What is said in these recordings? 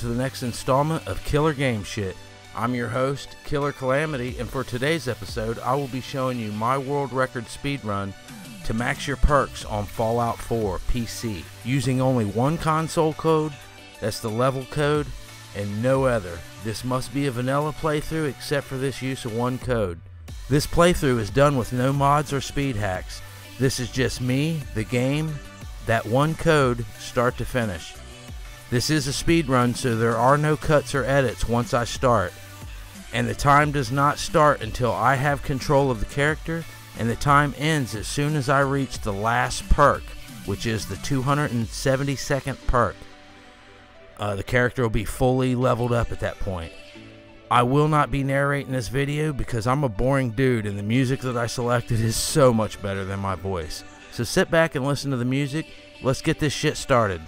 To the next installment of Killer Game Shit. I'm your host, Killer Calamity, and for today's episode, I will be showing you my world record speedrun to max your perks on Fallout 4 PC using only one console code, that's the level code, and no other. This must be a vanilla playthrough except for this use of one code. This playthrough is done with no mods or speed hacks. This is just me, the game, that one code, start to finish. This is a speed run, so there are no cuts or edits once I start. And the time does not start until I have control of the character, and the time ends as soon as I reach the last perk, which is the 272nd perk. Uh, the character will be fully leveled up at that point. I will not be narrating this video because I'm a boring dude and the music that I selected is so much better than my voice. So sit back and listen to the music. Let's get this shit started.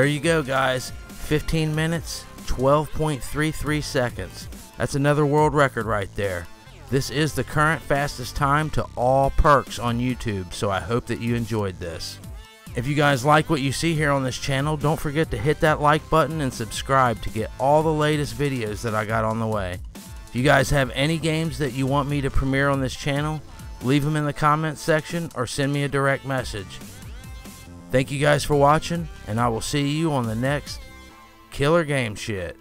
There you go, guys. 15 minutes, 12.33 seconds. That's another world record right there. This is the current fastest time to all perks on YouTube, so I hope that you enjoyed this. If you guys like what you see here on this channel, don't forget to hit that like button and subscribe to get all the latest videos that I got on the way. If you guys have any games that you want me to premiere on this channel, leave them in the comments section or send me a direct message. Thank you guys for watching, and I will see you on the next Killer Game Shit.